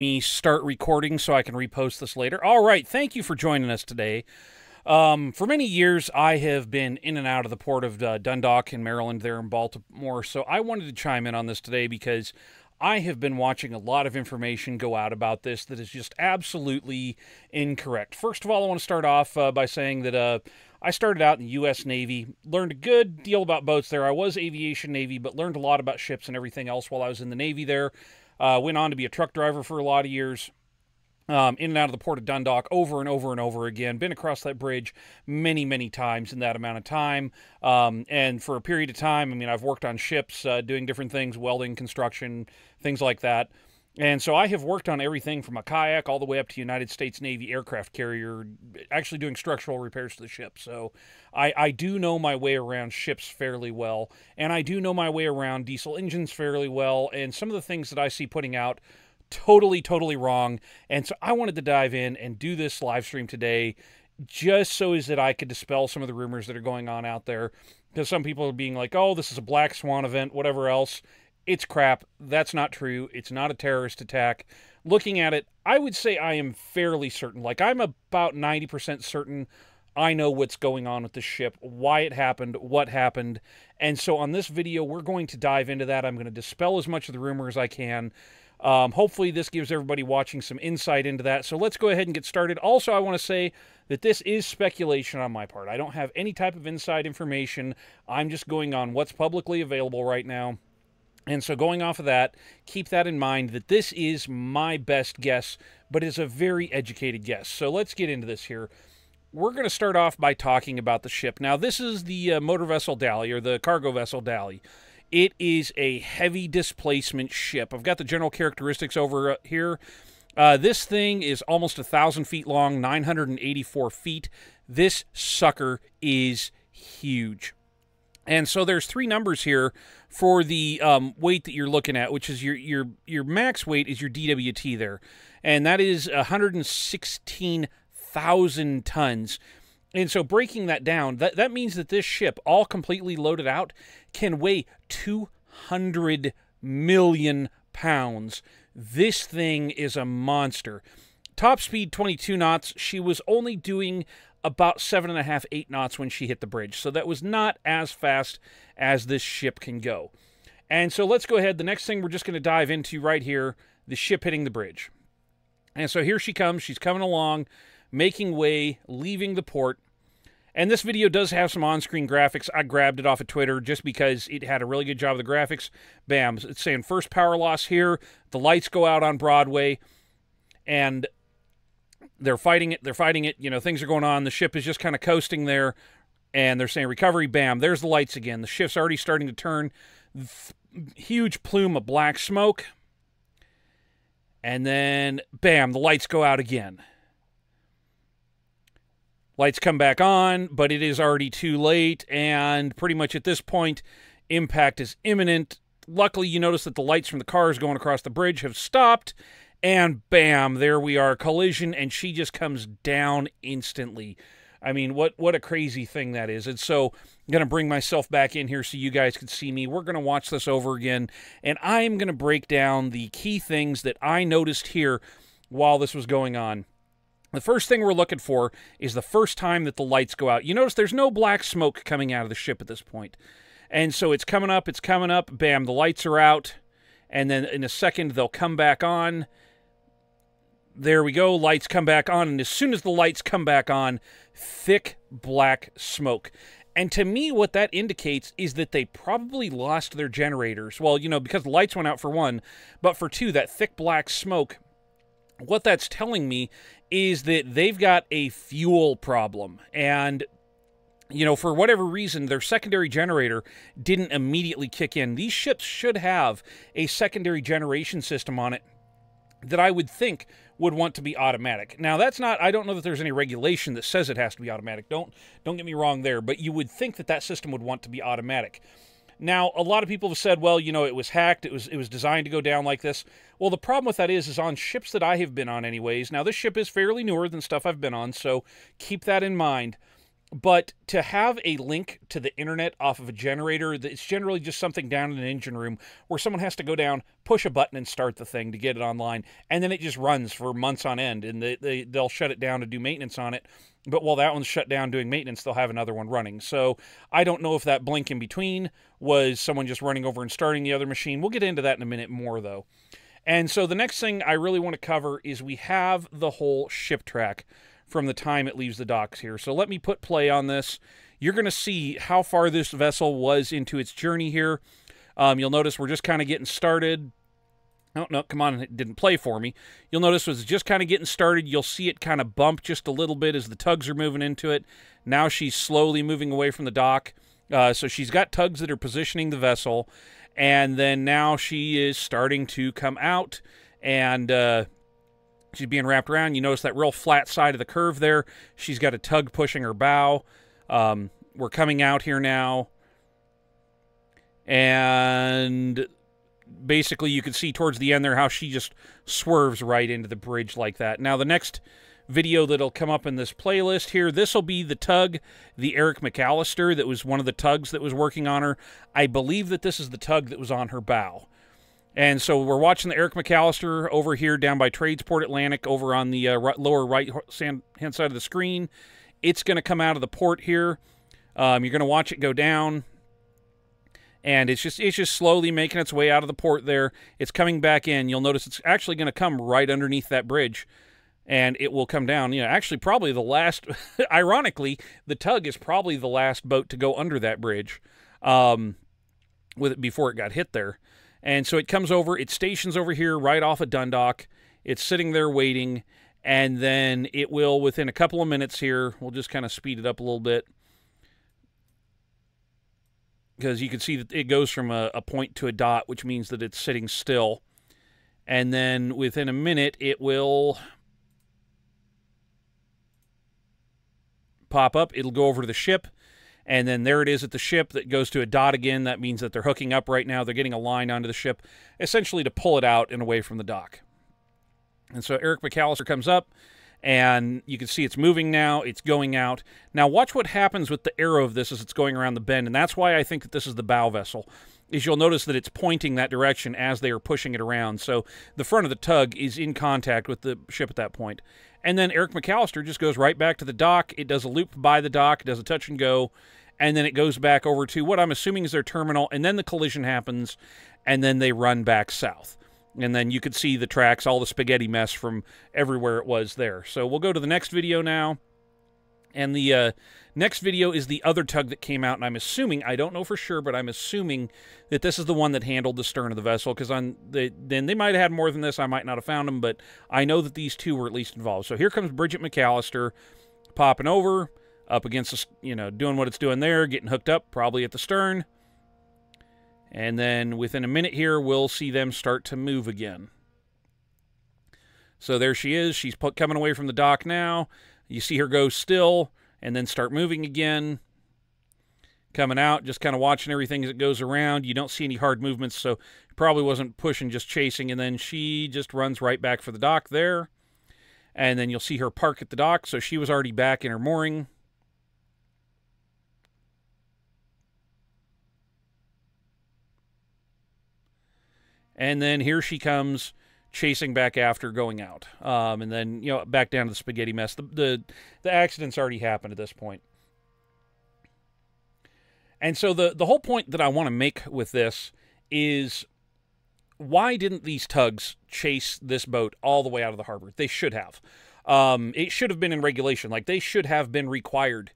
me start recording so I can repost this later. All right, thank you for joining us today. Um, for many years, I have been in and out of the port of uh, Dundalk in Maryland, there in Baltimore. So I wanted to chime in on this today because I have been watching a lot of information go out about this that is just absolutely incorrect. First of all, I want to start off uh, by saying that uh, I started out in the U.S. Navy, learned a good deal about boats there. I was aviation Navy, but learned a lot about ships and everything else while I was in the Navy there. Uh, went on to be a truck driver for a lot of years. Um, in and out of the port of Dundalk over and over and over again. Been across that bridge many, many times in that amount of time. Um, and for a period of time, I mean, I've worked on ships, uh, doing different things, welding, construction, things like that. And so I have worked on everything from a kayak all the way up to United States Navy aircraft carrier, actually doing structural repairs to the ship. So I, I do know my way around ships fairly well, and I do know my way around diesel engines fairly well. And some of the things that I see putting out totally, totally wrong. And so I wanted to dive in and do this live stream today just so as that I could dispel some of the rumors that are going on out there. Because some people are being like, oh, this is a black swan event, whatever else. It's crap. That's not true. It's not a terrorist attack. Looking at it, I would say I am fairly certain. Like, I'm about 90% certain I know what's going on with the ship, why it happened, what happened. And so on this video, we're going to dive into that. I'm going to dispel as much of the rumor as I can. Um, hopefully, this gives everybody watching some insight into that. So let's go ahead and get started. Also, I want to say that this is speculation on my part. I don't have any type of inside information. I'm just going on what's publicly available right now. And so, going off of that, keep that in mind that this is my best guess, but is a very educated guess. So, let's get into this here. We're going to start off by talking about the ship. Now, this is the uh, motor vessel Dali, or the cargo vessel Dali. It is a heavy displacement ship. I've got the general characteristics over uh, here. Uh, this thing is almost a thousand feet long, 984 feet. This sucker is huge. And so there's three numbers here for the um, weight that you're looking at, which is your your your max weight is your DWT there, and that is 116,000 tons. And so breaking that down, that, that means that this ship, all completely loaded out, can weigh 200 million pounds. This thing is a monster. Top speed 22 knots. She was only doing about seven and a half, eight knots when she hit the bridge. So that was not as fast as this ship can go. And so let's go ahead. The next thing we're just going to dive into right here the ship hitting the bridge. And so here she comes. She's coming along, making way, leaving the port. And this video does have some on-screen graphics. I grabbed it off of Twitter just because it had a really good job of the graphics. Bam, it's saying first power loss here. The lights go out on Broadway. And they're fighting it. They're fighting it. You know, things are going on. The ship is just kind of coasting there, and they're saying recovery. Bam! There's the lights again. The ship's already starting to turn. Huge plume of black smoke, and then bam! The lights go out again. Lights come back on, but it is already too late, and pretty much at this point, impact is imminent. Luckily, you notice that the lights from the cars going across the bridge have stopped, and bam, there we are, collision, and she just comes down instantly. I mean, what what a crazy thing that is. And so I'm going to bring myself back in here so you guys can see me. We're going to watch this over again, and I'm going to break down the key things that I noticed here while this was going on. The first thing we're looking for is the first time that the lights go out. You notice there's no black smoke coming out of the ship at this point. And so it's coming up, it's coming up, bam, the lights are out. And then in a second, they'll come back on there we go. Lights come back on. And as soon as the lights come back on, thick black smoke. And to me, what that indicates is that they probably lost their generators. Well, you know, because the lights went out for one, but for two, that thick black smoke, what that's telling me is that they've got a fuel problem. And you know, for whatever reason, their secondary generator didn't immediately kick in. These ships should have a secondary generation system on it that I would think would want to be automatic. Now that's not I don't know that there's any regulation that says it has to be automatic. Don't don't get me wrong there, but you would think that that system would want to be automatic. Now, a lot of people have said, well, you know, it was hacked. It was it was designed to go down like this. Well, the problem with that is is on ships that I have been on anyways. Now, this ship is fairly newer than stuff I've been on, so keep that in mind. But to have a link to the internet off of a generator, it's generally just something down in an engine room where someone has to go down, push a button, and start the thing to get it online, and then it just runs for months on end, and they, they they'll shut it down to do maintenance on it. But while that one's shut down doing maintenance, they'll have another one running. So I don't know if that blink in between was someone just running over and starting the other machine. We'll get into that in a minute more though. And so the next thing I really want to cover is we have the whole ship track from the time it leaves the docks here. So let me put play on this. You're going to see how far this vessel was into its journey here. Um, you'll notice we're just kind of getting started. Oh, no, come on, it didn't play for me. You'll notice was just kind of getting started. You'll see it kind of bump just a little bit as the tugs are moving into it. Now she's slowly moving away from the dock. Uh, so she's got tugs that are positioning the vessel. And then now she is starting to come out. And uh, She's being wrapped around. You notice that real flat side of the curve there. She's got a tug pushing her bow. Um, we're coming out here now. And basically you can see towards the end there how she just swerves right into the bridge like that. Now the next video that'll come up in this playlist here, this will be the tug, the Eric McAllister that was one of the tugs that was working on her. I believe that this is the tug that was on her bow. And so we're watching the Eric McAllister over here down by Tradepoint Atlantic over on the uh, lower right hand side of the screen. It's going to come out of the port here. Um, you're going to watch it go down. And it's just it's just slowly making its way out of the port there. It's coming back in. You'll notice it's actually going to come right underneath that bridge and it will come down. You know, actually, probably the last, ironically, the tug is probably the last boat to go under that bridge um, with it before it got hit there. And so it comes over, it stations over here right off of Dundalk. It's sitting there waiting, and then it will, within a couple of minutes here, we'll just kind of speed it up a little bit. Because you can see that it goes from a, a point to a dot, which means that it's sitting still. And then within a minute, it will pop up. It'll go over to the ship and then there it is at the ship that goes to a dot again. That means that they're hooking up right now. They're getting a line onto the ship, essentially to pull it out and away from the dock. And so Eric McAllister comes up, and you can see it's moving now. It's going out. Now watch what happens with the arrow of this as it's going around the bend, and that's why I think that this is the bow vessel. Is you'll notice that it's pointing that direction as they are pushing it around. So the front of the tug is in contact with the ship at that point. And then Eric McAllister just goes right back to the dock. It does a loop by the dock, it does a touch and go, and then it goes back over to what I'm assuming is their terminal, and then the collision happens, and then they run back south. And then you could see the tracks, all the spaghetti mess from everywhere it was there. So we'll go to the next video now. And the uh, next video is the other tug that came out, and I'm assuming, I don't know for sure, but I'm assuming that this is the one that handled the stern of the vessel, because on the, then they might have had more than this. I might not have found them, but I know that these two were at least involved. So here comes Bridget McAllister popping over up against, you know, doing what it's doing there, getting hooked up, probably at the stern. And then within a minute here, we'll see them start to move again. So there she is. She's coming away from the dock now. You see her go still and then start moving again. Coming out, just kind of watching everything as it goes around. You don't see any hard movements, so probably wasn't pushing, just chasing. And then she just runs right back for the dock there. And then you'll see her park at the dock, so she was already back in her mooring. And then here she comes chasing back after going out. Um, and then you know back down to the spaghetti mess. The, the the accident's already happened at this point. And so the the whole point that i want to make with this is why didn't these tugs chase this boat all the way out of the harbor? They should have. Um, it should have been in regulation. Like they should have been required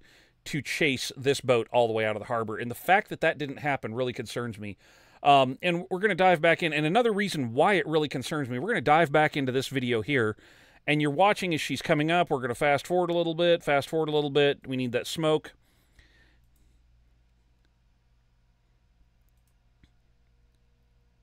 to chase this boat all the way out of the harbor. And the fact that that didn't happen really concerns me um, and we're going to dive back in. And another reason why it really concerns me, we're going to dive back into this video here. And you're watching as she's coming up. We're going to fast forward a little bit, fast forward a little bit. We need that smoke.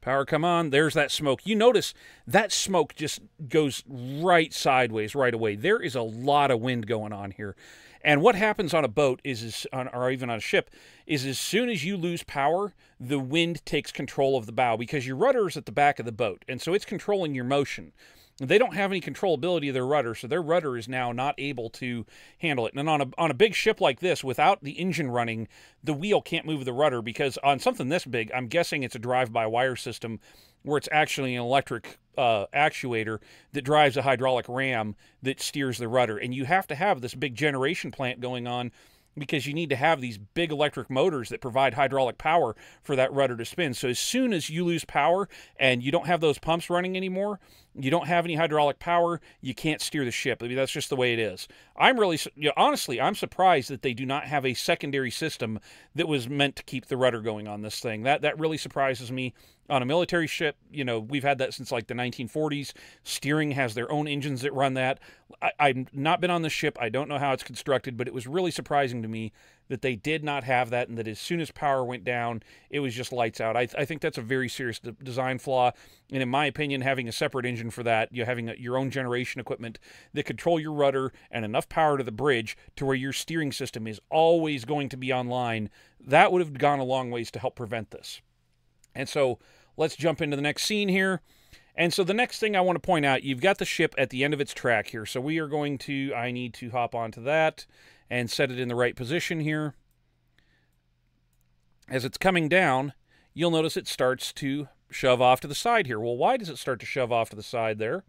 Power come on. There's that smoke. You notice that smoke just goes right sideways right away. There is a lot of wind going on here. And what happens on a boat is, is on, or even on a ship, is as soon as you lose power, the wind takes control of the bow because your rudder is at the back of the boat, and so it's controlling your motion. They don't have any controllability of their rudder, so their rudder is now not able to handle it. And on a on a big ship like this, without the engine running, the wheel can't move the rudder because on something this big, I'm guessing it's a drive-by-wire system where it's actually an electric uh, actuator that drives a hydraulic ram that steers the rudder. And you have to have this big generation plant going on because you need to have these big electric motors that provide hydraulic power for that rudder to spin. So as soon as you lose power and you don't have those pumps running anymore, you don't have any hydraulic power, you can't steer the ship. I mean, that's just the way it is. I'm really, you know, honestly, I'm surprised that they do not have a secondary system that was meant to keep the rudder going on this thing. That that really surprises me. On a military ship, you know, we've had that since like the 1940s. Steering has their own engines that run that. I, I've not been on the ship. I don't know how it's constructed, but it was really surprising to me that they did not have that and that as soon as power went down, it was just lights out. I, I think that's a very serious de- design flaw. And in my opinion, having a separate engine for that, you having a, your own generation equipment that control your rudder and enough power to the bridge to where your steering system is always going to be online, that would have gone a long ways to help prevent this. And so let's jump into the next scene here. And so the next thing I want to point out, you've got the ship at the end of its track here. So we are going to, I need to hop onto that and set it in the right position here. As it's coming down, you'll notice it starts to shove off to the side here. Well, why does it start to shove off to the side there?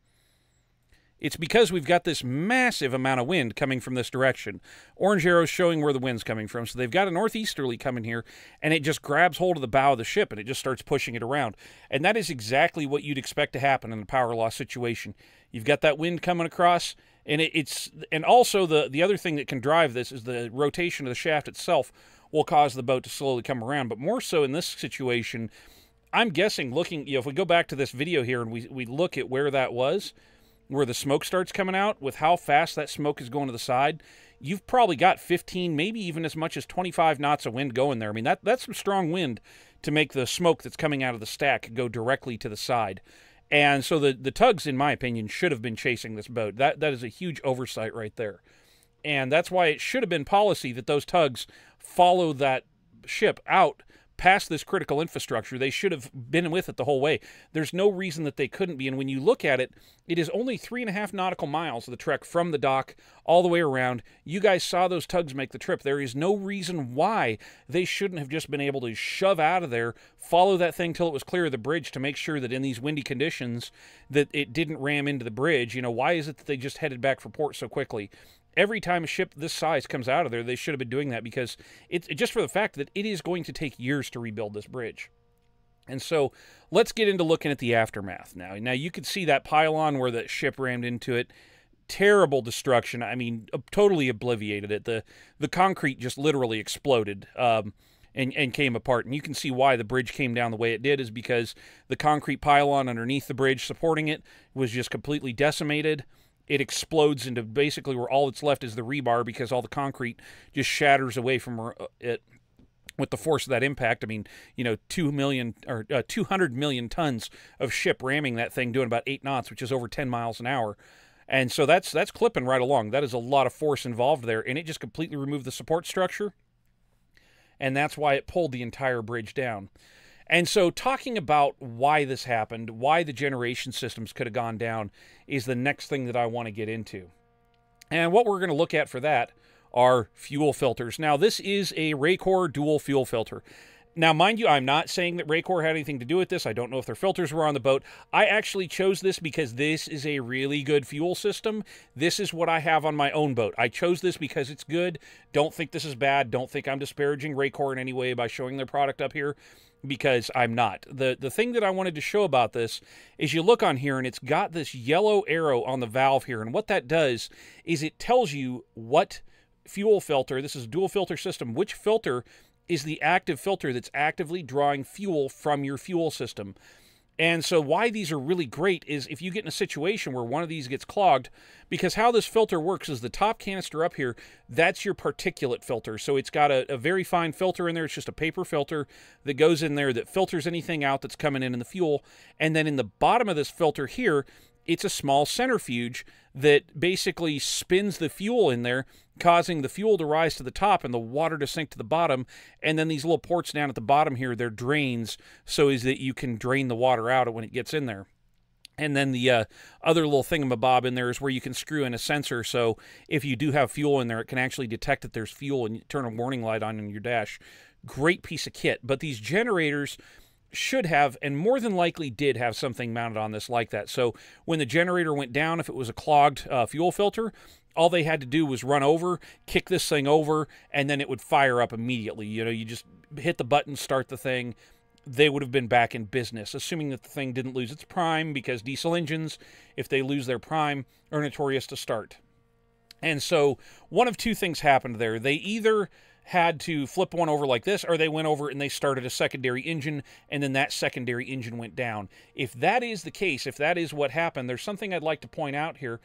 It's because we've got this massive amount of wind coming from this direction. Orange arrow showing where the wind's coming from. So they've got a northeasterly coming here, and it just grabs hold of the bow of the ship, and it just starts pushing it around. And that is exactly what you'd expect to happen in a power loss situation. You've got that wind coming across, and it, it's and also the the other thing that can drive this is the rotation of the shaft itself will cause the boat to slowly come around. But more so in this situation, I'm guessing looking, you know, if we go back to this video here and we we look at where that was, where the smoke starts coming out, with how fast that smoke is going to the side, you've probably got 15, maybe even as much as 25 knots of wind going there. I mean, that that's some strong wind to make the smoke that's coming out of the stack go directly to the side. And so the, the tugs, in my opinion, should have been chasing this boat. That that is a huge oversight right there. And that's why it should have been policy that those tugs follow that ship out past this critical infrastructure. They should have been with it the whole way. There's no reason that they couldn't be. And when you look at it, it is only three and a half nautical miles of the trek from the dock all the way around. You guys saw those tugs make the trip. There is no reason why they shouldn't have just been able to shove out of there, follow that thing till it was clear of the bridge to make sure that in these windy conditions that it didn't ram into the bridge. You know, why is it that they just headed back for port so quickly? Every time a ship this size comes out of there, they should have been doing that because it's just for the fact that it is going to take years to rebuild this bridge. And so let's get into looking at the aftermath now. Now you can see that pylon where the ship rammed into it. Terrible destruction. I mean, totally obliviated it. The the concrete just literally exploded. Um, and, and came apart. And you can see why the bridge came down the way it did is because the concrete pylon underneath the bridge supporting it was just completely decimated it explodes into basically where all that's left is the rebar because all the concrete just shatters away from uh, it with the force of that impact. I mean, you know, 2 million or uh, 200 million tons of ship ramming that thing doing about 8 knots, which is over 10 miles an hour. And so that's that's clipping right along. That is a lot of force involved there and it just completely removed the support structure. And that's why it pulled the entire bridge down. And so, talking about why this happened, why the generation systems could have gone down, is the next thing that I want to get into. And what we're going to look at for that are fuel filters. Now, this is a Racor dual fuel filter. Now, mind you, I'm not saying that Racor had anything to do with this. I don't know if their filters were on the boat. I actually chose this because this is a really good fuel system. This is what I have on my own boat. I chose this because it's good. Don't think this is bad. Don't think I'm disparaging Racor in any way by showing their product up here because I'm not. The the thing that I wanted to show about this is you look on here and it's got this yellow arrow on the valve here and what that does is it tells you what fuel filter, this is a dual filter system, which filter is the active filter that's actively drawing fuel from your fuel system. And so, why these are really great is if you get in a situation where one of these gets clogged, because how this filter works is the top canister up here, that's your particulate filter. So, it's got a, a, very fine filter in there. It's just a paper filter that goes in there that filters anything out that's coming in in the fuel. And then in the bottom of this filter here, it's a small centrifuge that basically spins the fuel in there, causing the fuel to rise to the top and the water to sink to the bottom. And then these little ports down at the bottom here, they're drains so is that you can drain the water out when it gets in there. And then the uh, other little thingamabob in there is where you can screw in a sensor. So if you do have fuel in there, it can actually detect that there's fuel and turn a warning light on in your dash. Great piece of kit. But these generators should have, and more than likely did have something mounted on this like that. So when the generator went down, if it was a clogged uh, fuel filter, all they had to do was run over, kick this thing over, and then it would fire up immediately. You know, you just hit the button, start the thing they would have been back in business, assuming that the thing didn't lose its prime, because diesel engines, if they lose their prime, are notorious to start. And so one of two things happened there. They either had to flip one over like this, or they went over and they started a secondary engine, and then that secondary engine went down. If that is the case, if that is what happened, there's something I'd like to point out here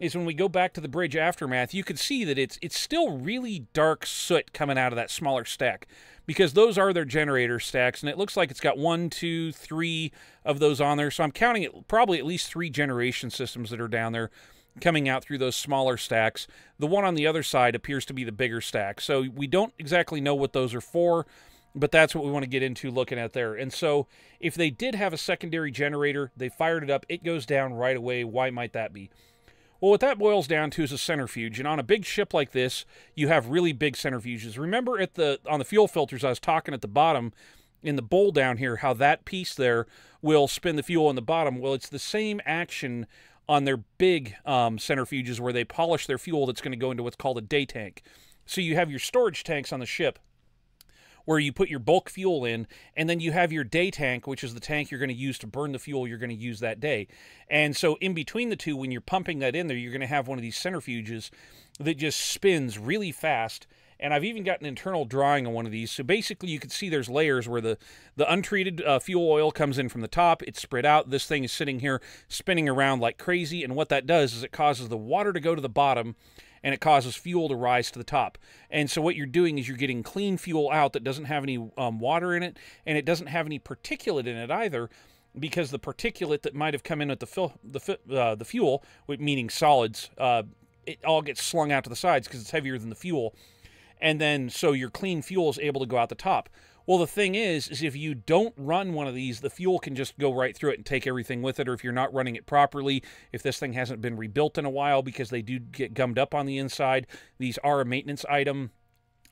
is when we go back to the bridge aftermath, you can see that it's it's still really dark soot coming out of that smaller stack because those are their generator stacks, and it looks like it's got one, two, three of those on there. So I'm counting it probably at least three generation systems that are down there coming out through those smaller stacks. The one on the other side appears to be the bigger stack. So we don't exactly know what those are for, but that's what we want to get into looking at there. And so if they did have a secondary generator, they fired it up, it goes down right away. Why might that be? Well, what that boils down to is a centrifuge, and on a big ship like this, you have really big centrifuges. Remember at the on the fuel filters, I was talking at the bottom in the bowl down here, how that piece there will spin the fuel on the bottom. Well, it's the same action on their big um, centrifuges where they polish their fuel that's going to go into what's called a day tank. So you have your storage tanks on the ship where you put your bulk fuel in, and then you have your day tank, which is the tank you're going to use to burn the fuel you're going to use that day. And so, in between the two, when you're pumping that in there, you're going to have one of these centrifuges that just spins really fast. And I've even got an internal drawing on one of these. So basically, you can see there's layers where the, the untreated uh, fuel oil comes in from the top. It's spread out. This thing is sitting here spinning around like crazy. And what that does is it causes the water to go to the bottom and it causes fuel to rise to the top. And so what you're doing is you're getting clean fuel out that doesn't have any um, water in it, and it doesn't have any particulate in it either, because the particulate that might have come in at the the uh, the fuel, meaning solids, uh, it all gets slung out to the sides because it's heavier than the fuel, and then so your clean fuel is able to go out the top. Well, the thing is, is if you don't run one of these, the fuel can just go right through it and take everything with it. Or if you're not running it properly, if this thing hasn't been rebuilt in a while because they do get gummed up on the inside, these are a maintenance item.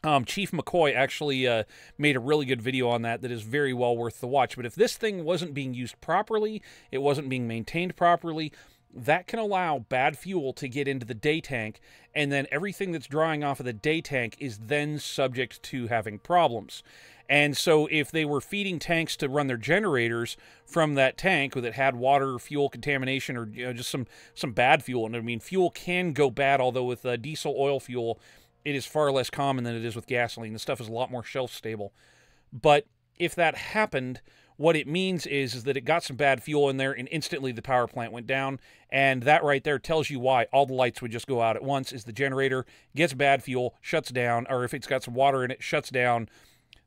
Um, Chief MAKOi actually uh, made a really good video on that that is very well worth the watch. But if this thing wasn't being used properly, it wasn't being maintained properly, that can allow bad fuel to get into the day tank, and then everything that's drawing off of the day tank is then subject to having problems. And so, if they were feeding tanks to run their generators from that tank that had water, fuel contamination, or you know, just some some bad fuel, and I mean, fuel can go bad. Although with uh, diesel oil fuel, it is far less common than it is with gasoline. The stuff is a lot more shelf stable. But if that happened, what it means is, is that it got some bad fuel in there and instantly the power plant went down. And that right there tells you why all the lights would just go out at once is the generator gets bad fuel shuts down or if it's got some water in it shuts down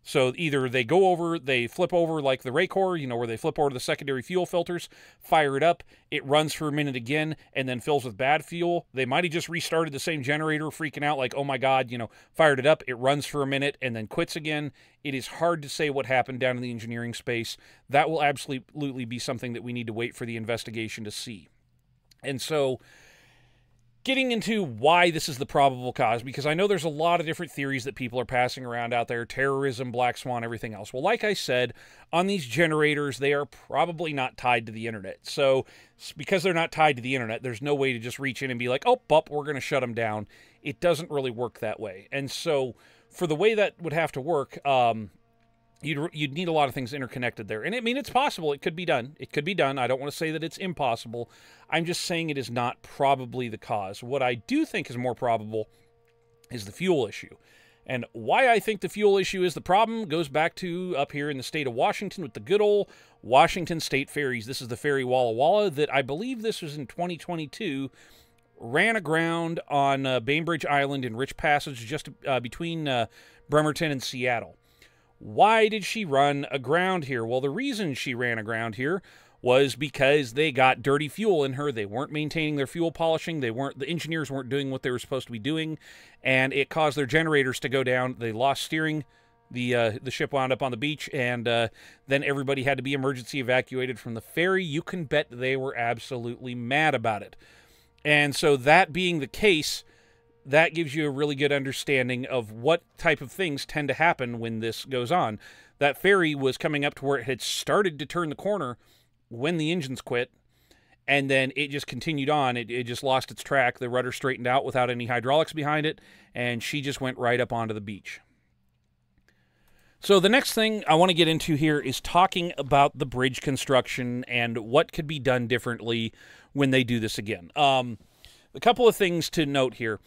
so either they go over, they flip over like the Racor, you know, where they flip over the secondary fuel filters, fire it up, it runs for a minute again, and then fills with bad fuel. They might have just restarted the same generator, freaking out like, oh my God, you know, fired it up, it runs for a minute and then quits again. It is hard to say what happened down in the engineering space. That will absolutely be something that we need to wait for the investigation to see. And so getting into why this is the probable cause because I know there's a lot of different theories that people are passing around out there terrorism, black swan, everything else. Well, like I said, on these generators, they are probably not tied to the internet. So, because they're not tied to the internet, there's no way to just reach in and be like, oh, bup, we're going to shut them down. It doesn't really work that way. And so, for the way that would have to work, um, you'd you'd need a lot of things interconnected there. And I mean, it's possible. It could be done. It could be done. I don't want to say that it's impossible. I'm just saying it is not probably the cause. What I do think is more probable is the fuel issue. And why I think the fuel issue is the problem goes back to up here in the state of Washington with the good old Washington State Ferries. This is the ferry Walla Walla that I believe this was in 2022 ran aground on uh, Bainbridge Island in Rich Passage, just uh, between uh, Bremerton and Seattle. Why did she run aground here? Well, the reason she ran aground here was because they got dirty fuel in her. They weren't maintaining their fuel polishing. They weren't the engineers weren't doing what they were supposed to be doing, and it caused their generators to go down. They lost steering. the uh, the ship wound up on the beach, and uh, then everybody had to be emergency evacuated from the ferry. You can bet they were absolutely mad about it. And so, that being the case, that gives you a really good understanding of what type of things tend to happen when this goes on. That ferry was coming up to where it had started to turn the corner when the engines quit, and then it just continued on. It, it just lost its track. The rudder straightened out without any hydraulics behind it, and she just went right up onto the beach. So, the next thing I want to get into here is talking about the bridge construction and what could be done differently when they do this again. Um, a couple of things to note here.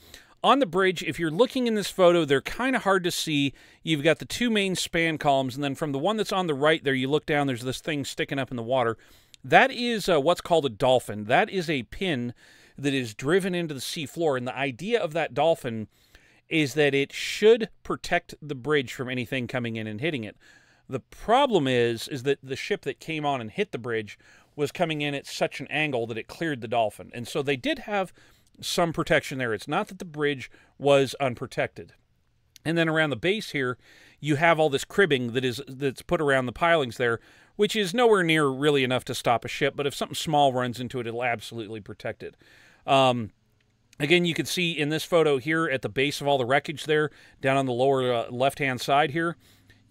On the bridge, if you're looking in this photo, they're kind of hard to see. You've got the two main span columns, and then from the one that's on the right there, you look down, there's this thing sticking up in the water. That is uh, what's called a dolphin. That is a pin that is driven into the sea floor, and the idea of that dolphin is that it should protect the bridge from anything coming in and hitting it. The problem is is that the ship that came on and hit the bridge was coming in at such an angle that it cleared the dolphin. And so they did have some protection there. It's not that the bridge was unprotected. And then around the base here, you have all this cribbing that is that's put around the pilings there, which is nowhere near really enough to stop a ship. But if something small runs into it, it'll absolutely protect it. Um, again, you can see in this photo here at the base of all the wreckage there, down on the lower uh, left-hand side here,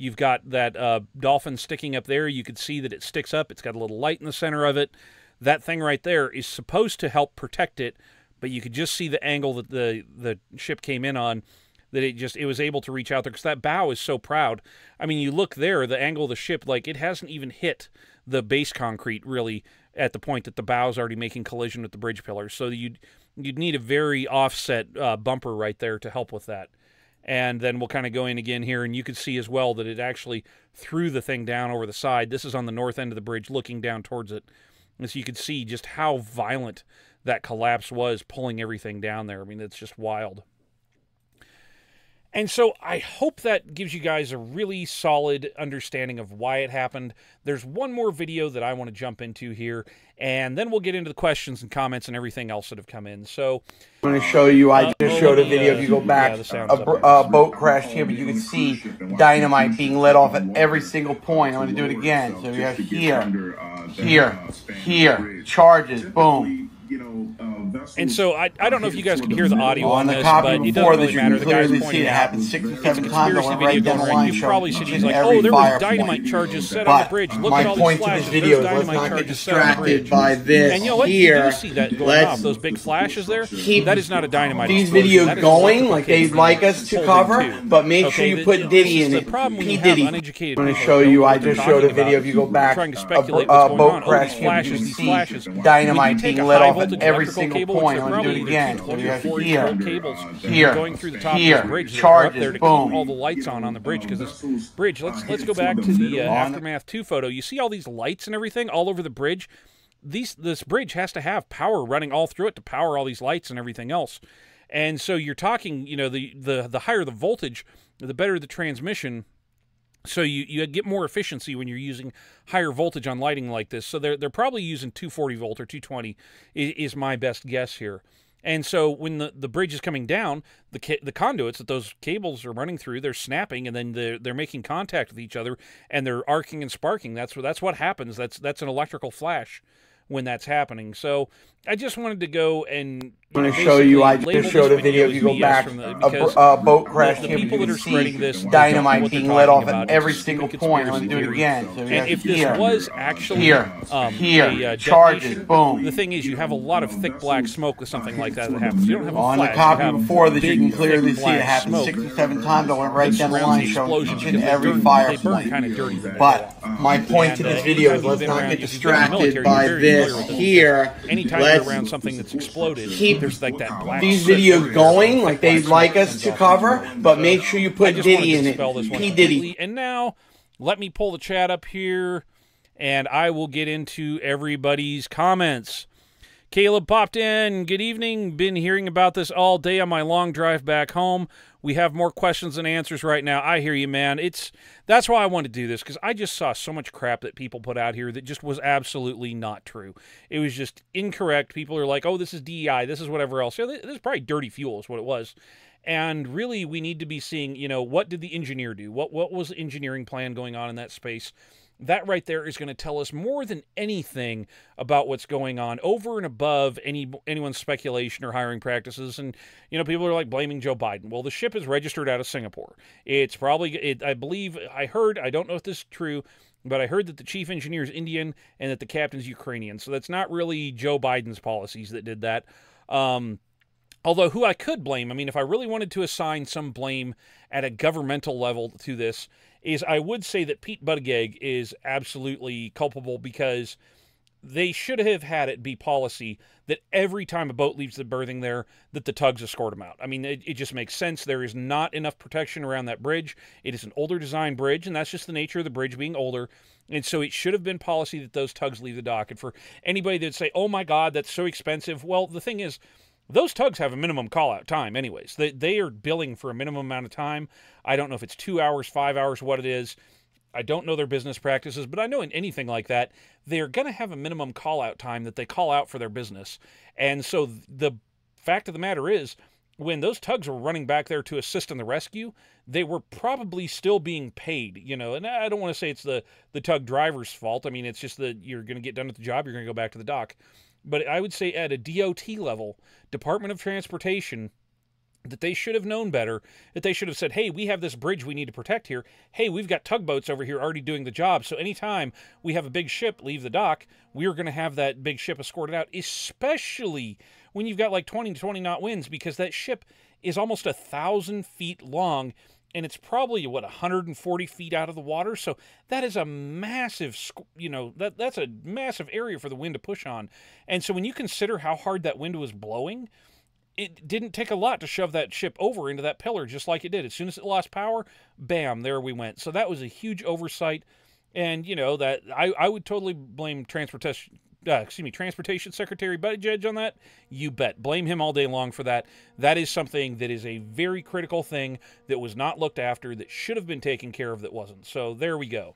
You've got that uh, dolphin sticking up there. You can see that it sticks up. It's got a little light in the center of it. That thing right there is supposed to help protect it, but you could just see the angle that the the ship came in on. That it just it was able to reach out there because that bow is so proud. I mean, you look there, the angle of the ship, like it hasn't even hit the base concrete really at the point that the bow is already making collision with the bridge pillars. So you'd you'd need a very offset uh, bumper right there to help with that and then we'll kind of go in again here and you can see as well that it actually threw the thing down over the side this is on the north end of the bridge looking down towards it and so you can see just how violent that collapse was pulling everything down there i mean it's just wild and so I hope that gives you guys a really solid understanding of why it happened. There's one more video that I want to jump into here, and then we'll get into the questions and comments and everything else that have come in. So I'm going to show you. I uh, just showed a video. if you go back, yeah, a, a uh, boat crashed here, but you can see dynamite being let off at every single point. I'm going to do it again. So we have here, here, here, charges, boom you know, and so I, I don't know if you guys can hear the audio on, on this, but it doesn't really matter. The guy's pointing out it's a conspiracy video going around. You probably see he's like, oh, there was dynamite charges set on the bridge. Look at all these flashes. There's dynamite charges set on the bridge. By this and you know what? You do see that going off. Those big flashes there. That is not a dynamite. These videos going like they'd like us to cover, but make sure you put Diddy in it. P Diddy. I'm going to show you. I just showed a video. If you go back, a boat crash you can see dynamite being let off at every single point. I'm going to do it again. So we have here, cables here, going through the top here, of this bridge. charges, up there to boom. keep all the lights on on the bridge because this bridge. Let's let's go back to the uh, aftermath two photo. You see all these lights and everything all over the bridge. These this bridge has to have power running all through it to power all these lights and everything else. And so you're talking, you know, the the the higher the voltage, the better the transmission so you, you get more efficiency when you're using higher voltage on lighting like this. So they're, they're probably using 240 volt or 220 is, my best guess here. And so when the, the bridge is coming down, the the conduits that those cables are running through, they're snapping and then they're, they're making contact with each other and they're arcing and sparking. That's what that's what happens. That's that's an electrical flash when that's happening. So I just wanted to go and I'm going to show you. I just showed a video. If you go back, the, a, a, boat crash the, the people that are spreading this dynamite being let off at every single point. I'm going to do it again. So and if this here, was actually here, um, here, a, uh, charges, boom. The thing is, you have a lot of thick black smoke with something like that that happens. You don't have a on flash, the copy before that you can clearly see it happen six or seven times. I went right down the line showing each and every fire point. But my point to this uh, video is let's not get distracted by this here. Anytime around something that's exploded, Keep there's like that black these videos going like they'd like us to cover, but make uh, sure you put Diddy in it. P Diddy. And now, let me pull the chat up here, and I will get into everybody's comments. Caleb popped in. Good evening. Been hearing about this all day on my long drive back home. We have more questions than answers right now. I hear you, man. It's that's why I want to do this because I just saw so much crap that people put out here that just was absolutely not true. It was just incorrect. People are like, "Oh, this is DEI. This is whatever else." Yeah, this is probably dirty fuel, is what it was. And really, we need to be seeing, you know, what did the engineer do? What what was the engineering plan going on in that space? That right there is going to tell us more than anything about what's going on over and above any anyone's speculation or hiring practices. And you know people are like blaming Joe Biden. Well the ship is registered out of Singapore. It's probably it, I believe I heard I don't know if this is true but I heard that the chief engineer is Indian and that the captain's Ukrainian. So that's not really Joe Biden's policies that did that. Um, although who I could blame I mean if I really wanted to assign some blame at a governmental level to this is I would say that Pete Buttigieg is absolutely culpable because they should have had it be policy that every time a boat leaves the berthing there that the tugs escort them out. I mean it, it, just makes sense. There is not enough protection around that bridge. It is an older design bridge and that's just the nature of the bridge being older. And so it should have been policy that those tugs leave the dock. And for anybody that say oh my god that's so expensive. Well the thing is those tugs have a minimum call out time anyways. They, they are billing for a minimum amount of time. I don't know if it's two hours five hours what it is. I don't know their business practices but i know in anything like that they're going to have a minimum call out time that they call out for their business. And so the fact of the matter is when those tugs were running back there to assist in the rescue they were probably still being paid you know. And i don't want to say it's the the tug driver's fault. I mean it's just that you're going to get done with the job you're going to go back to the dock but I would say at a DOT level, Department of Transportation, that they should have known better, that they should have said, hey, we have this bridge we need to protect here. Hey, we've got tugboats over here already doing the job. So anytime we have a big ship leave the dock, we're going to have that big ship escorted out, especially when you've got like 20 to 20 knot winds, because that ship is almost a thousand feet long and it's probably what 140 feet out of the water so that is a massive you know that that's a massive area for the wind to push on. And so when you consider how hard that wind was blowing it didn't take a lot to shove that ship over into that pillar just like it did. As soon as it lost power bam there we went. So that was a huge oversight. And you know that I, I would totally blame transportation uh, excuse me, Transportation Secretary Buttigieg Judge on that? You bet. Blame him all day long for that. That is something that is a very critical thing that was not looked after, that should have been taken care of, that wasn't. So there we go.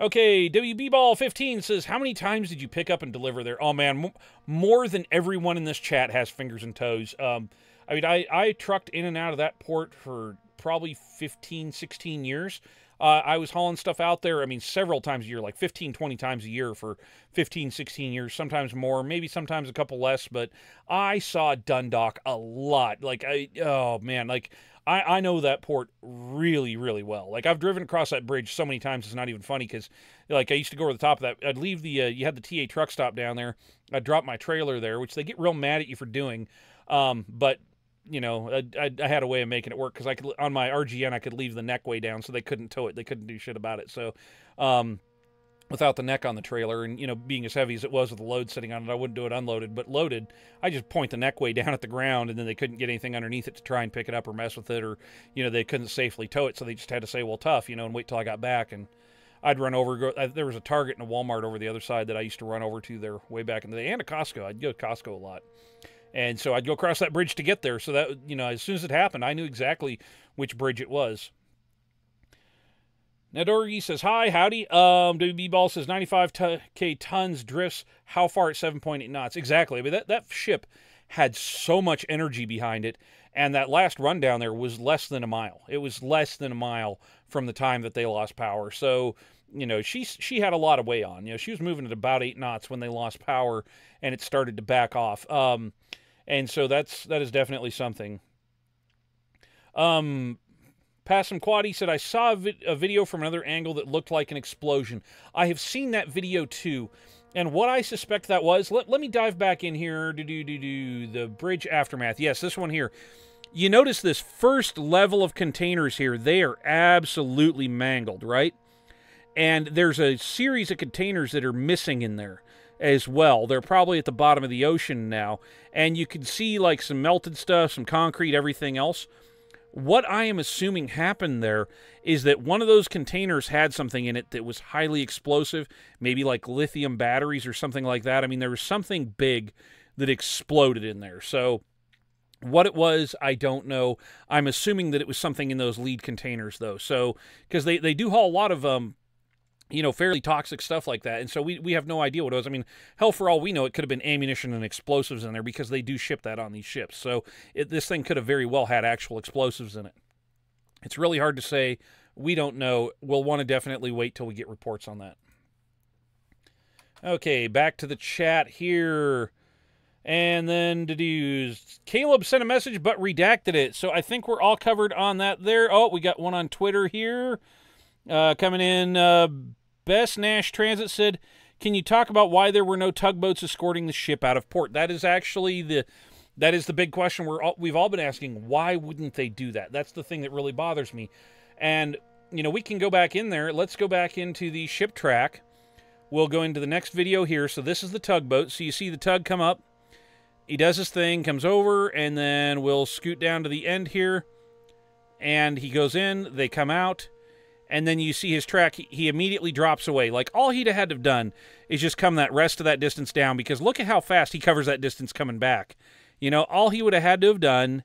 Okay, WB Ball 15 says, How many times did you pick up and deliver there? Oh, man, more than everyone in this chat has fingers and toes. Um, I mean, I, I trucked in and out of that port for probably 15, 16 years. Uh, I was hauling stuff out there, I mean, several times a year, like 15, 20 times a year for 15, 16 years, sometimes more, maybe sometimes a couple less, but I saw Dundalk a lot. Like, I, oh man, like, I, I know that port really, really well. Like, I've driven across that bridge so many times, it's not even funny because, like, I used to go over the top of that. I'd leave the, uh, you had the TA truck stop down there. I'd drop my trailer there, which they get real mad at you for doing. Um, but you know, I, I, had a way of making it work because I could on my RGN I could leave the neck way down so they couldn't tow it. They couldn't do shit about it. So, um, without the neck on the trailer and you know being as heavy as it was with the load sitting on it, I wouldn't do it unloaded. But loaded, I just point the neck way down at the ground, and then they couldn't get anything underneath it to try and pick it up or mess with it, or you know they couldn't safely tow it, so they just had to say, well, tough, you know, and wait till I got back and. I'd run over. Go, I, there was a Target and a Walmart over the other side that I used to run over to there way back in the day, and a Costco. I'd go to Costco a lot. And so I'd go across that bridge to get there. So that, you know, as soon as it happened, I knew exactly which bridge it was. Now, Dorgy says, Hi, howdy. Um, WB Ball says 95k tons drifts. How far at 7.8 knots? Exactly. I mean, that, that ship had so much energy behind it. And that last run down there was less than a mile. It was less than a mile from the time that they lost power. So, you know, she she had a lot of way on. You know, she was moving at about eight knots when they lost power, and it started to back off. Um, and so that's that is definitely something. Um, Passam Quaddy said, I saw a, vi- a, video from another angle that looked like an explosion. I have seen that video too. And what I suspect that was, let, let me dive back in here. Do, do, do, do, the bridge aftermath. Yes, this one here. You notice this first level of containers here, they are absolutely mangled, right? And there's a series of containers that are missing in there as well. They're probably at the bottom of the ocean now. And you can see like some melted stuff, some concrete, everything else. What I am assuming happened there is that one of those containers had something in it that was highly explosive, maybe like lithium batteries or something like that. I mean, there was something big that exploded in there. So, what it was, I don't know. I'm assuming that it was something in those lead containers, though. So, because they, they do haul a lot of um, you know, fairly toxic stuff like that. And so we, we have no idea what it was. I mean, hell, for all we know, it could have been ammunition and explosives in there because they do ship that on these ships. So it, this thing could have very well had actual explosives in it. It's really hard to say. We don't know. We'll want to definitely wait till we get reports on that. Okay, back to the chat here. And then to do Caleb sent a message but redacted it. So I think we're all covered on that there. Oh, we got one on Twitter here. Uh, coming in, uh, Best Nash Transit said, "Can you talk about why there were no tugboats escorting the ship out of port?" That is actually the that is the big question we're all, we've all been asking. Why wouldn't they do that? That's the thing that really bothers me. And you know, we can go back in there. Let's go back into the ship track. We'll go into the next video here. So this is the tugboat. So you see the tug come up. He does his thing, comes over, and then we'll scoot down to the end here. And he goes in, they come out and then you see his track, he immediately drops away. Like all he'd had to have done is just come that rest of that distance down because look at how fast he covers that distance coming back. You know, all he would have had to have done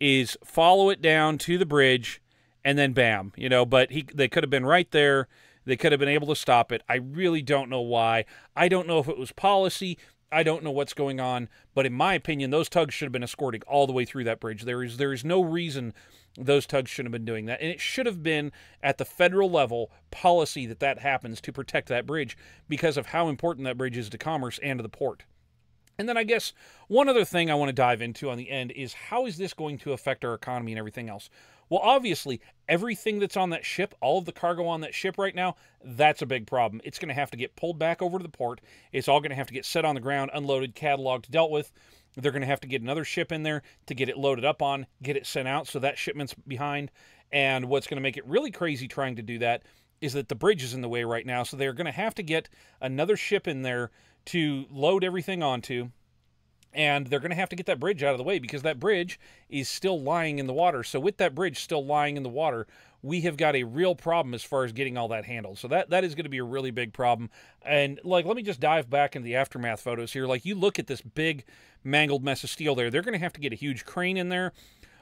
is follow it down to the bridge and then bam, you know, but he they could have been right there. They could have been able to stop it. I really don't know why. I don't know if it was policy. I don't know what's going on, but in my opinion, those tugs should have been escorting all the way through that bridge. There is there is no reason those tugs shouldn't have been doing that. And it should have been at the federal level policy that that happens to protect that bridge because of how important that bridge is to commerce and to the port. And then I guess one other thing I want to dive into on the end is how is this going to affect our economy and everything else? Well, obviously, everything that's on that ship, all of the cargo on that ship right now, that's a big problem. It's going to have to get pulled back over to the port. It's all going to have to get set on the ground, unloaded, cataloged, dealt with. They're going to have to get another ship in there to get it loaded up on, get it sent out, so that shipment's behind. And what's going to make it really crazy trying to do that is that the bridge is in the way right now. So they're going to have to get another ship in there to load everything onto. And they're going to have to get that bridge out of the way because that bridge is still lying in the water. So with that bridge still lying in the water, we have got a real problem as far as getting all that handled. So that that is going to be a really big problem. And like let me just dive back into the aftermath photos here. Like you look at this big mangled mess of steel there. They're going to have to get a huge crane in there.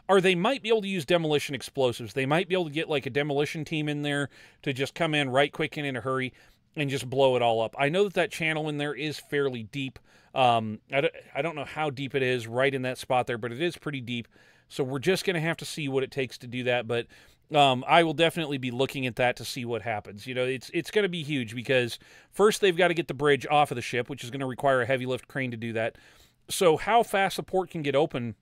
Or they might be able to use demolition explosives. They might be able to get like a demolition team in there to just come in right quick and in a hurry and just blow it all up. I know that that channel in there is fairly deep. Um, I, don't, I don't know how deep it is right in that spot there, but it is pretty deep. So we're just going to have to see what it takes to do that. But um, I will definitely be looking at that to see what happens. You know, it's it's going to be huge because first they've got to get the bridge off of the ship, which is going to require a heavy lift crane to do that. So how fast the port can get open,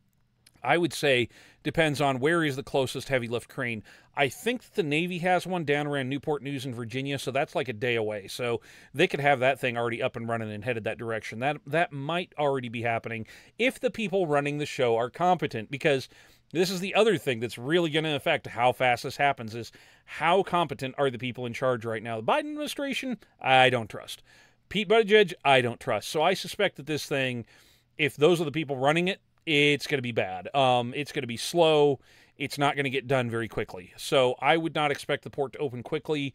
I would say depends on where is the closest heavy lift crane. I think the Navy has one down around Newport News in Virginia, so that's like a day away. So they could have that thing already up and running and headed that direction. That that might already be happening if the people running the show are competent because this is the other thing that's really going to affect how fast this happens is how competent are the people in charge right now. The Biden administration, I don't trust. Pete Buttigieg, I don't trust. So I suspect that this thing if those are the people running it, it's going to be bad. Um, it's going to be slow. It's not going to get done very quickly. So I would not expect the port to open quickly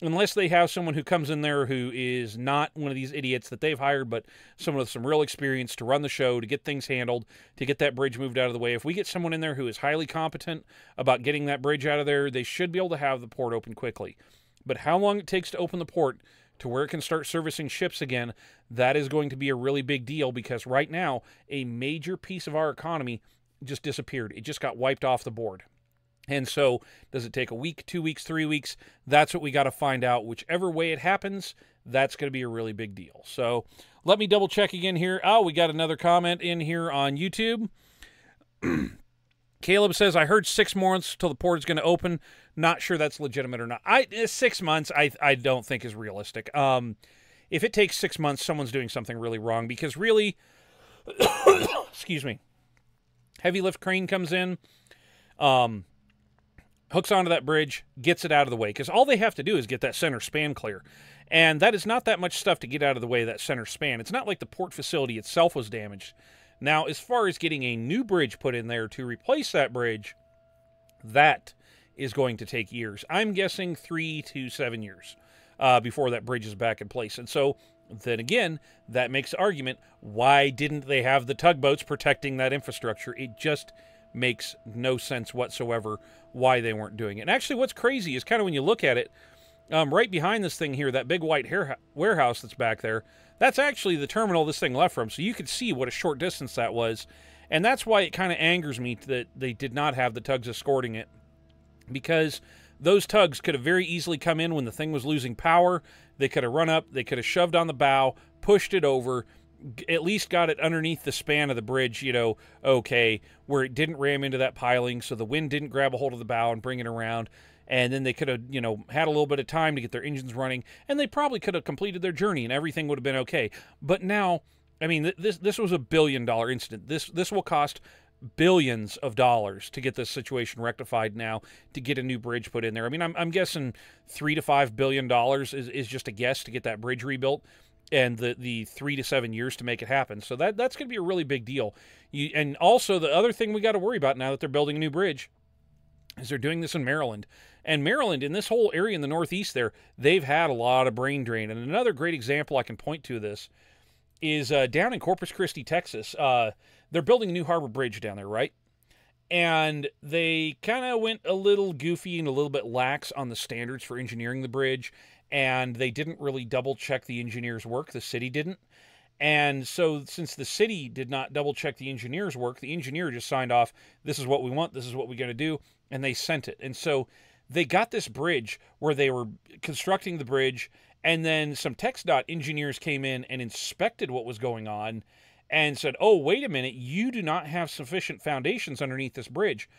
unless they have someone who comes in there who is not one of these idiots that they've hired, but someone with some real experience to run the show, to get things handled, to get that bridge moved out of the way. If we get someone in there who is highly competent about getting that bridge out of there, they should be able to have the port open quickly. But how long it takes to open the port to where it can start servicing ships again, that is going to be a really big deal because right now, a major piece of our economy just disappeared. It just got wiped off the board. And so, does it take a week, two weeks, three weeks? That's what we got to find out. Whichever way it happens, that's going to be a really big deal. So, let me double check again here. Oh, we got another comment in here on YouTube. Caleb says, I heard six months till the port is going to open. Not sure that's legitimate or not. I eh, Six months, I, I don't think is realistic. Um, if it takes six months, someone's doing something really wrong because really, excuse me, heavy lift crane comes in, um, hooks onto that bridge, gets it out of the way because all they have to do is get that center span clear. And that is not that much stuff to get out of the way of that center span. It's not like the port facility itself was damaged. Now, as far as getting a new bridge put in there to replace that bridge, that is going to take years. I'm guessing three to seven years uh, before that bridge is back in place. And so, then again, that makes the argument why didn't they have the tugboats protecting that infrastructure? It just makes no sense whatsoever why they weren't doing it. And actually, what's crazy is kind of when you look at it, um, right behind this thing here, that big white warehouse that's back there, that's actually the terminal this thing left from. So you could see what a short distance that was. And that's why it kind of angers me that they did not have the tugs escorting it. Because those tugs could have very easily come in when the thing was losing power. They could have run up, they could have shoved on the bow, pushed it over, at least got it underneath the span of the bridge, you know, okay, where it didn't ram into that piling, so the wind didn't grab a hold of the bow and bring it around. And then they could have, you know, had a little bit of time to get their engines running, and they probably could have completed their journey, and everything would have been okay. But now, I mean, this this was a billion dollar incident. This this will cost billions of dollars to get this situation rectified now to get a new bridge put in there. I mean, I'm, I'm guessing three to five billion dollars is, is just a guess to get that bridge rebuilt and the, the three to seven years to make it happen. So that that's going to be a really big deal. You, and also the other thing we got to worry about now that they're building a new bridge is they're doing this in Maryland. And Maryland, in this whole area in the Northeast there, they've had a lot of brain drain. And another great example I can point to this is uh, down in Corpus Christi, Texas. Uh, they're building a new harbor bridge down there, right? And they kind of went a little goofy and a little bit lax on the standards for engineering the bridge. And they didn't really double check the engineer's work. The city didn't. And so, since the city did not double check the engineer's work, the engineer just signed off, this is what we want, this is what we're going to do, and they sent it. And so, they got this bridge where they were constructing the bridge, and then some TxDOT engineers came in and inspected what was going on and said, oh, wait a minute, you do not have sufficient foundations underneath this bridge.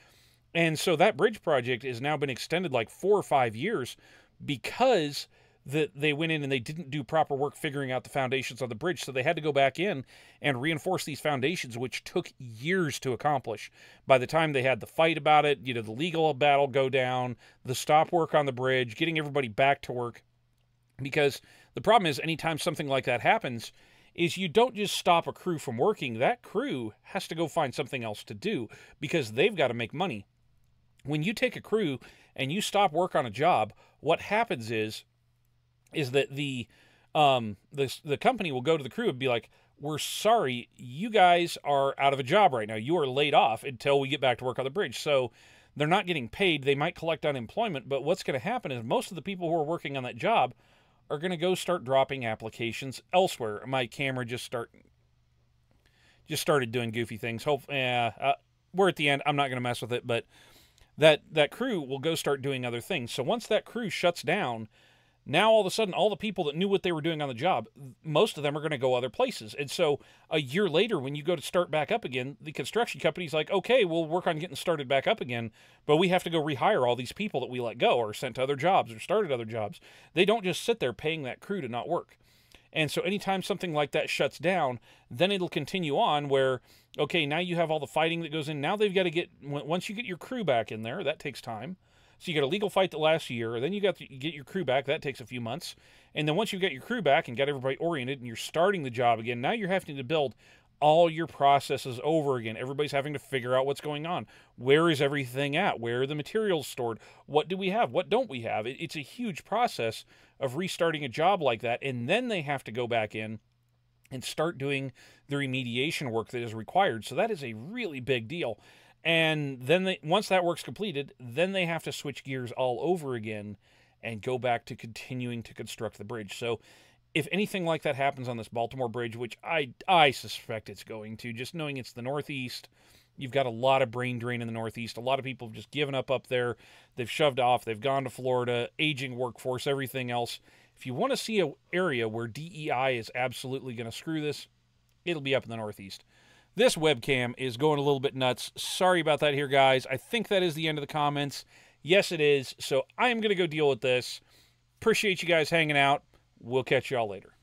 And so, that bridge project has now been extended like four or five years because that they went in and they didn't do proper work figuring out the foundations on the bridge. So they had to go back in and reinforce these foundations, which took years to accomplish. By the time they had the fight about it, you know, the legal battle go down, the stop work on the bridge, getting everybody back to work. Because the problem is, anytime something like that happens, is you don't just stop a crew from working. That crew has to go find something else to do because they've got to make money. When you take a crew and you stop work on a job, what happens is is that the um, the the company will go to the crew and be like, "We're sorry, you guys are out of a job right now. You are laid off until we get back to work on the bridge." So they're not getting paid. They might collect unemployment, but what's going to happen is most of the people who are working on that job are going to go start dropping applications elsewhere. My camera just start just started doing goofy things. Hope uh, uh, we're at the end. I'm not going to mess with it, but that that crew will go start doing other things. So once that crew shuts down, now all of a sudden all the people that knew what they were doing on the job most of them are going to go other places. And so a year later when you go to start back up again the construction company's like okay we'll work on getting started back up again but we have to go rehire all these people that we let go or sent to other jobs or started other jobs. They don't just sit there paying that crew to not work. And so anytime something like that shuts down then it'll continue on where okay now you have all the fighting that goes in. Now they've got to get once you get your crew back in there that takes time so you got a legal fight that lasts a year, then you got to get your crew back. That takes a few months, and then once you get your crew back and got everybody oriented, and you're starting the job again, now you're having to build all your processes over again. Everybody's having to figure out what's going on. Where is everything at? Where are the materials stored? What do we have? What don't we have? It's a huge process of restarting a job like that, and then they have to go back in and start doing the remediation work that is required. So that is a really big deal and then they, once that work's completed, then they have to switch gears all over again and go back to continuing to construct the bridge. So if anything like that happens on this Baltimore bridge, which I I suspect it's going to, just knowing it's the Northeast, you've got a lot of brain drain in the Northeast. A lot of people have just given up up there. They've shoved off. They've gone to Florida. Aging workforce, everything else. If you want to see an area where DEI is absolutely going to screw this, it'll be up in the Northeast. This webcam is going a little bit nuts. Sorry about that here, guys. I think that is the end of the comments. Yes, it is. So I am going to go deal with this. Appreciate you guys hanging out. We'll catch y'all later.